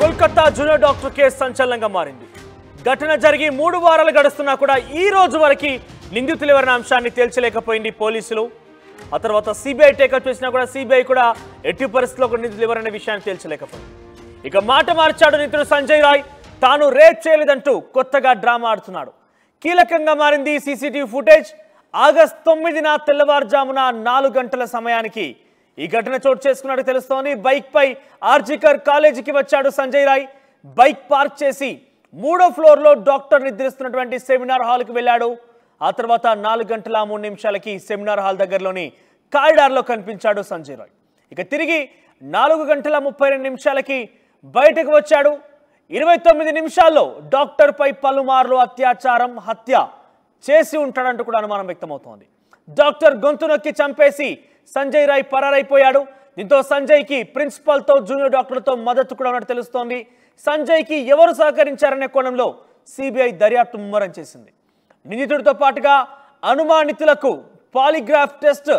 Kolkata junior doctor case సంచలనంగా మారింది. ఘటన జరిగి మూడు వారాలు గడుస్తున్నా కూడా ఈ రోజు వరకు నిందితులు ఎవరిన అంశాన్ని తేల్చలేకపోయింది పోలీసులు. ఆ తర్వాత సిబిఐ టేకప్ చేసినా కూడా సిబిఐ కూడా ఎట్టి పరిస్థితుల్లో నిందితులు ఎవరనే విషయాన్ని తేల్చలేకపోయింది. ఇక మాట మార్చాడు నితుడు సంజయ్ రాయ్. తాను రేప్ చేయలేదంటూ కొత్తగా డ్రామా ఆడుతున్నాడు. కీలకంగా మారింది సీసీటీవీ ఫుటేజ్. ఆగస్ట్ తొమ్మిదిన తెల్లవారుజామున నాలుగు గంటల సమయానికి ఈ ఘటన చోటు చేసుకున్నట్టు తెలుస్తోంది. బైక్ పై ఆర్జికర్ కాలేజీకి వచ్చాడు సంజయ్ రాయ్. బైక్ పార్క్ చేసి మూడో ఫ్లోర్లో డాక్టర్ నిద్రిస్తున్నటువంటి సెమినార్ హాల్కి వెళ్ళాడు. ఆ తర్వాత నాలుగు గంటల మూడు నిమిషాలకి సెమినార్ హాల్ దగ్గరలోని కారిడార్లో కనిపించాడు సంజయ్ రాయ్. ఇక తిరిగి నాలుగు గంటల ముప్పై రెండు నిమిషాలకి బయటకు వచ్చాడు. ఇరవై తొమ్మిది నిమిషాల్లో డాక్టర్ పై పలుమార్లు అత్యాచారం హత్య చేసి ఉంటాడంటూ కూడా అనుమానం వ్యక్తమవుతోంది. డాక్టర్ గొంతు నొక్కి చంపేసి సంజయ్ రాయ్ పరారైపోయాడు. దీంతో సంజయ్కి ప్రిన్సిపాల్తో జూనియర్ డాక్టర్లతో మద్దతు కూడా ఉన్నట్టు తెలుస్తోంది. సంజయ్కి ఎవరు సహకరించారనే కోణంలో సిబిఐ దర్యాప్తు ముమ్మరం చేసింది. నిందితుడితో పాటుగా అనుమానితులకు పాలిగ్రాఫ్ టెస్ట్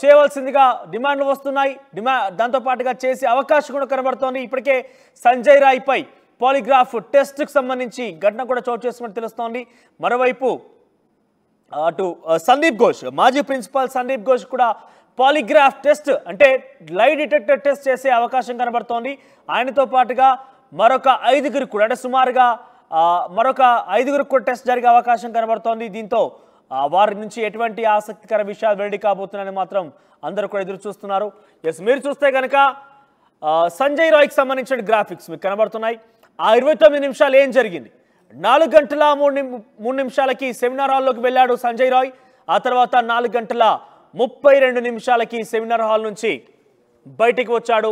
చేయవలసిందిగా డిమాండ్లు వస్తున్నాయి. డిమా దాంతోపాటుగా చేసే అవకాశం కూడా కనబడుతోంది. ఇప్పటికే సంజయ్ రాయ్పై పాలిగ్రాఫ్ టెస్ట్కు సంబంధించి ఘటన కూడా చోటు చేసుకున్నట్టు తెలుస్తోంది. మరోవైపు అటు సందీప్ ఘోష్ మాజీ ప్రిన్సిపాల్ సందీప్ ఘోష్ కూడా పాలిగ్రాఫ్ టెస్ట్ అంటే లై డిటెక్టర్ టెస్ట్ చేసే అవకాశం కనబడుతోంది. ఆయనతో పాటుగా మరొక ఐదుగురు కూడా అంటే సుమారుగా మరొక ఐదుగురు కూడా టెస్ట్ జరిగే అవకాశం కనబడుతోంది. దీంతో వారి నుంచి ఎటువంటి ఆసక్తికర విషయాలు వెల్లడి కాబోతున్నాయని మాత్రం అందరూ కూడా ఎదురు చూస్తున్నారు. ఎస్ మీరు చూస్తే కనుక సంజయ్ రాయ్కి సంబంధించిన గ్రాఫిక్స్ మీకు కనబడుతున్నాయి. ఆ ఇరవై తొమ్మిది నిమిషాలు ఏం జరిగింది? నాలుగు గంటల మూడు మూడు నిమిషాలకి సెమినార్ హాల్లోకి వెళ్ళాడు సంజయ్ రాయ్. ఆ తర్వాత నాలుగు గంటల ముప్పై రెండు నిమిషాలకి సెమినార్ హాల్ నుంచి బయటికి వచ్చాడు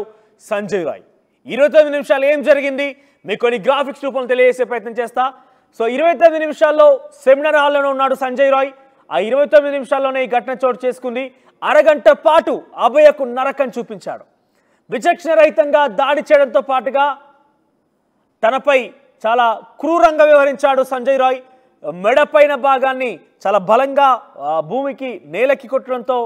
సంజయ్ రాయ్. ఇరవై తొమ్మిది నిమిషాలు ఏం జరిగింది? మీకు కొన్ని గ్రాఫిక్స్ రూపంలో తెలియజేసే ప్రయత్నం చేస్తా. సో ఇరవై తొమ్మిది నిమిషాల్లో సెమినార్ హాల్లోనే ఉన్నాడు సంజయ్ రాయ్. ఆ ఇరవై తొమ్మిది నిమిషాల్లోనే ఈ ఘటన చోటు చేసుకుంది. అరగంట పాటు అభయకు నరకం చూపించాడు. విచక్షణ రహితంగా దాడి చేయడంతో పాటుగా తనపై చాలా క్రూరంగా వ్యవహరించాడు సంజయ్ రాయ్. మెడపైన భాగాన్ని చాలా బలంగా భూమికి నేలకి కొట్టడంతో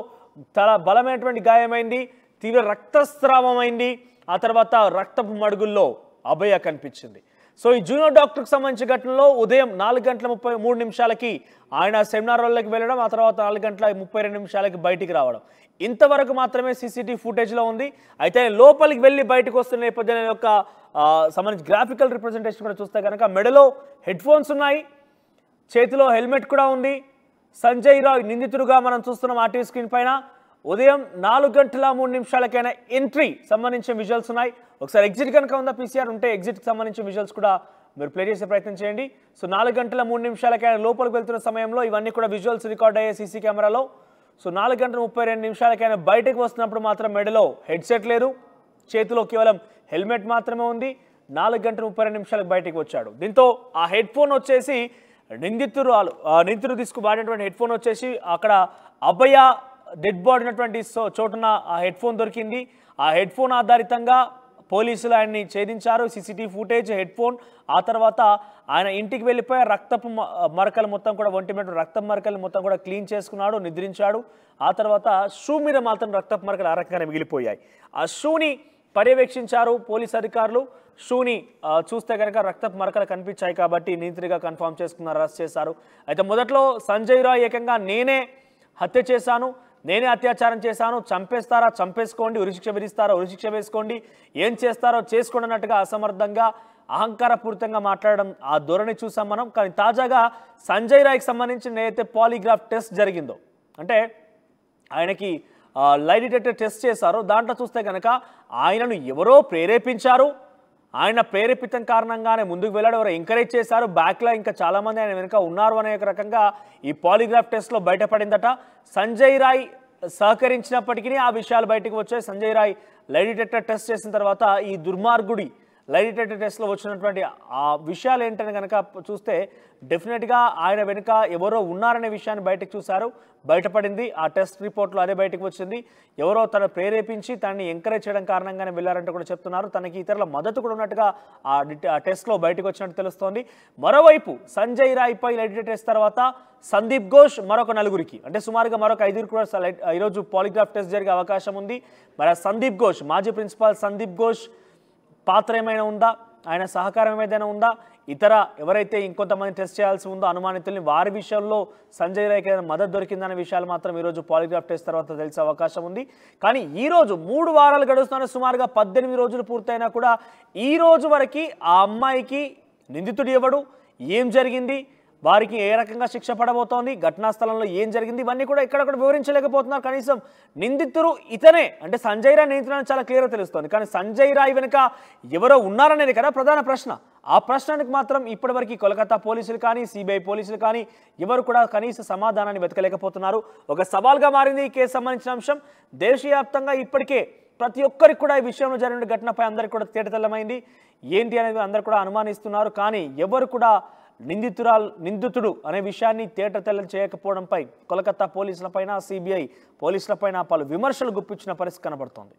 చాలా బలమైనటువంటి గాయమైంది. తీవ్ర రక్తస్రావమైంది. ఆ తర్వాత రక్తపు మడుగుల్లో అభయ కనిపించింది. సో ఈ జూనియర్ డాక్టర్కి సంబంధించిన ఘటనలో ఉదయం నాలుగు గంటల ముప్పై మూడు నిమిషాలకి ఆయన సెమినార్ హాల్లోకి వెళ్ళడం ఆ తర్వాత నాలుగు గంటల ముప్పై రెండు నిమిషాలకి బయటికి రావడం. ఇంతవరకు మాత్రమే సీసీటీవీ ఫుటేజ్లో ఉంది. అయితే లోపలికి వెళ్ళి బయటకు వస్తున్న నేపథ్యంలో యొక్క సంబంధించి గ్రాఫికల్ రిప్రజెంటేషన్ కూడా చూస్తే కనుక మెడలో హెడ్ ఫోన్స్ ఉన్నాయి చేతిలో హెల్మెట్ కూడా ఉంది. సంజయ్ రావు నిందితుడుగా మనం చూస్తున్నాం ఆర్టీవీ స్క్రీన్ పైన. ఉదయం నాలుగు గంటల మూడు నిమిషాలకైనా ఎంట్రీ సంబంధించిన విజువల్స్ ఉన్నాయి. ఒకసారి ఎగ్జిట్ కనుక ఉందా పీసీఆర్ ఉంటే ఎగ్జిట్కి సంబంధించిన విజువల్స్ కూడా మీరు ప్లే చేసే ప్రయత్నం చేయండి. సో నాలుగు గంటల మూడు నిమిషాలకైనా లోపలికి వెళ్తున్న సమయంలో ఇవన్నీ కూడా విజువల్స్ రికార్డ్ అయ్యే సీసీ కెమెరాలో సో నాలుగు గంటల ముప్పై రెండు నిమిషాలకైనా బయటకు వస్తున్నప్పుడు మాత్రం మెడలో హెడ్సెట్ లేదు. చేతిలో కేవలం హెల్మెట్ మాత్రమే ఉంది. నాలుగు గంటల ముప్పై రెండు నిమిషాలకు బయటకు వచ్చాడు. దీంతో ఆ హెడ్ ఫోన్ వచ్చేసి నిందితుడు ఆ నిందితుడు తీసుకుబాడినటువంటి హెడ్ ఫోన్ వచ్చేసి అక్కడ అభయ డెడ్ బాడీ ఉన్నటువంటి సో- చోటున ఆ హెడ్ ఫోన్ దొరికింది. ఆ హెడ్ ఫోన్ ఆధారితంగా పోలీసులు ఆయన్ని ఛేదించారు. CCTV footage headphone. ఆ తర్వాత ఆయన ఇంటికి వెళ్ళిపోయి రక్తపు మ- మరకలు మొత్తం కూడా ఒంటి మీద రక్తం మరకలు మొత్తం కూడా క్లీన్ చేసుకున్నాడు నిద్రించాడు. ఆ తర్వాత షూ మీద మాత్రం రక్తపు మరకలు ఆ రకంగా మిగిలిపోయాయి. ఆ షూని పర్యవేక్షించారు పోలీస్ అధికారులు. షూని చూస్తే కనుక రక్తపు మరకలు కనిపించాయి కాబట్టి నిందితుడిగా కన్ఫామ్ చేసుకున్నారు అరెస్ట్ చేశారు. అయితే మొదట్లో సంజయ్ రాయ్ ఏకంగా నేనే హత్య చేశాను నేనే అత్యాచారం చేశాను. చంపేస్తారా చంపేసుకోండి ఉరిశిక్ష విధిస్తారా ఉరిశిక్ష వేసుకోండి ఏం చేస్తారో చేసుకోండి అన్నట్టుగా అసమర్థంగా అహంకారపూరితంగా మాట్లాడడం ఆ ధోరణి చూసాం మనం. కానీ తాజాగా సంజయ్ రాయ్కి సంబంధించి నేనైతే పాలిగ్రాఫ్ టెస్ట్ జరిగిందో అంటే ఆయనకి లై డిటెక్టర్ టెస్ట్ చేశారో దాంట్లో చూస్తే కనుక ఆయనను ఎవరో ప్రేరేపించారు. ఆయన ప్రేరేపితం కారణంగానే ముందుకు వెళ్ళాడు ఎవరో ఎంకరేజ్ చేశారు. బ్యాక్లో ఇంకా చాలామంది ఆయన వెనుక ఉన్నారు అనే ఒక రకంగా ఈ పాలిగ్రాఫ్ టెస్ట్లో బయటపడిందట. సంజయ్ రాయ్ సహకరించినప్పటికీ ఆ విషయాలు బయటకు వచ్చాయి. Sanjay Roy lie detector test చేసిన తర్వాత ఈ దుర్మార్గుడి లై డిటెక్టర్ టెస్ట్లో వచ్చినటువంటి ఆ విషయాలు ఏంటని కనుక చూస్తే డెఫినెట్గా ఆయన వెనుక ఎవరో ఉన్నారనే విషయాన్ని బయటకు చూశారు. బయటపడింది. ఆ టెస్ట్ రిపోర్ట్లో అదే బయటకు వచ్చింది. ఎవరో తను ప్రేరేపించి తనని ఎంకరేజ్ చేయడం కారణంగానే వెళ్ళారంటూ కూడా చెప్తున్నారు. తనకి ఇతరుల మద్దతు కూడా ఉన్నట్టుగా ఆ ఆ టెస్ట్లో బయటకు వచ్చినట్టు తెలుస్తోంది. మరోవైపు సంజయ్ రాయ్పై లైట్ టెస్ట్ తర్వాత సందీప్ ఘోష్ మరొక నలుగురికి అంటే సుమారుగా మరొక ఐదుగురు కూడా ఈరోజు పాలిగ్రాఫ్ టెస్ట్ జరిగే అవకాశం ఉంది. మరి సందీప్ ఘోష్ మాజీ ప్రిన్సిపాల్ సందీప్ ఘోష్ పాత్ర ఏమైనా ఉందా? ఆయన సహకారం ఏదైనా ఉందా? ఇతర ఎవరైతే ఇంకొంతమంది టెస్ట్ చేయాల్సి ఉందో అనుమానితుల్ని వారి విషయంలో సంజయ్ రాయ్కి ఏదైనా మద్దతు దొరికిందనే విషయాలు మాత్రం ఈరోజు పాలిగ్రాఫ్ టెస్ట్ తర్వాత తెలిసే అవకాశం ఉంది. కానీ ఈరోజు మూడు వారాలు గడుస్తున్న సుమారుగా పద్దెనిమిది రోజులు పూర్తయినా కూడా ఈ రోజు వరకు ఆ అమ్మాయికి నిందితుడు ఎవడు? ఏం జరిగింది? వారికి ఏ రకంగా శిక్ష పడబోతోంది ఘటనా స్థలంలో ఏం జరిగింది ఇవన్నీ కూడా ఇక్కడ కూడా వివరించలేకపోతున్నారు. కనీసం నిందితుడు ఇతనే అంటే సంజయ్ రా నియంత్రణ చాలా క్లియర్గా తెలుస్తోంది. కానీ సంజయ్ రాయ్ వెనుక ఎవరో ఉన్నారనేది కదా ప్రధాన ప్రశ్న. ఆ ప్రశ్నకు మాత్రం ఇప్పటివరకు కోలకత్తా పోలీసులు కానీ సిబిఐ పోలీసులు కానీ ఎవరు కూడా కనీస సమాధానాన్ని వెతకలేకపోతున్నారు. ఒక సవాల్గా మారింది ఈ కేసు సంబంధించిన అంశం. దేశవ్యాప్తంగా ఇప్పటికే ప్రతి ఒక్కరికి కూడా ఈ విషయంలో జరిగిన ఘటనపై అందరికి కూడా తేటతెల్లమైంది. ఏంటి అనేది అందరు కూడా అనుమానిస్తున్నారు. కానీ ఎవరు కూడా నిందితురాల్ నిందితుడు అనే విషయాన్ని తేట తెల్లం చేయకపోవడంపై కోలకత్తా పోలీసులపైన సిబిఐ పోలీసులపైన పలు విమర్శలు గుప్పించిన పరిస్థితి కనబడుతోంది.